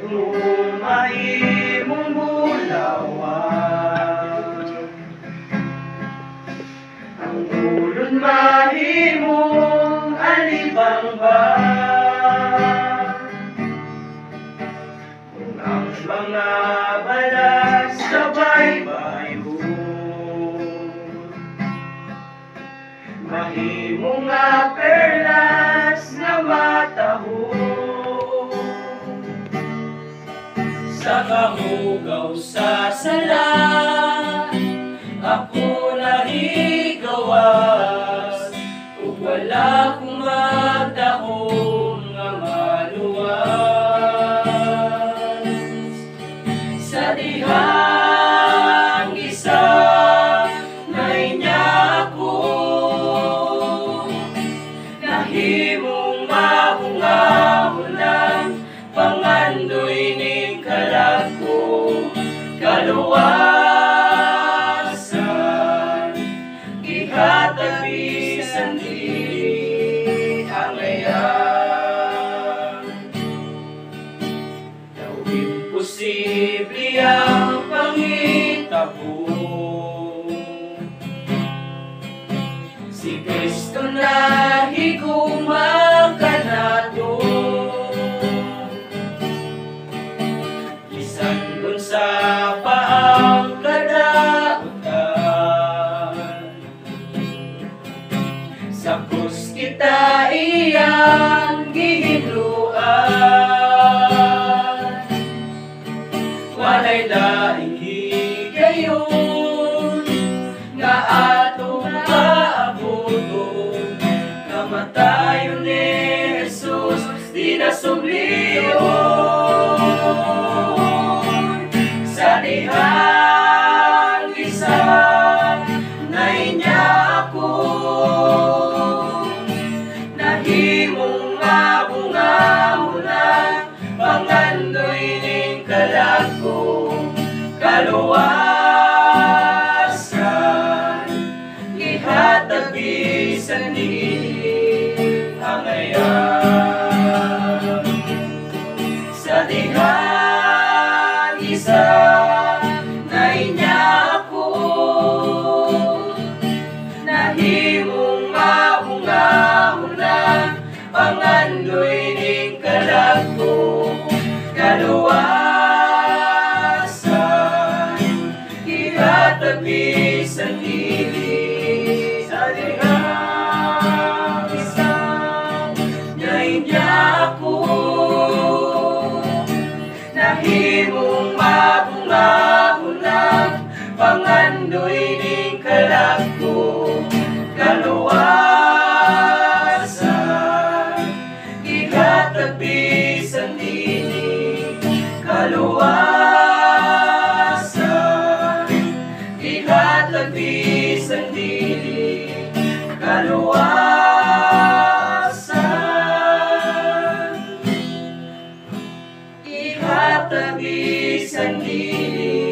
Tumahimong bulawan Ang ulod mahimong alibang ba Kung ang mga balas sabay bayho Mahimong nga Sa kahugaw sa sala. Ako nahigawas Ug wala see. Di nasubliyon Sa dihang isa Na inya ako ning kalako Kaluwasan Ihatag bisan di Sa dihang tak bisa sendiri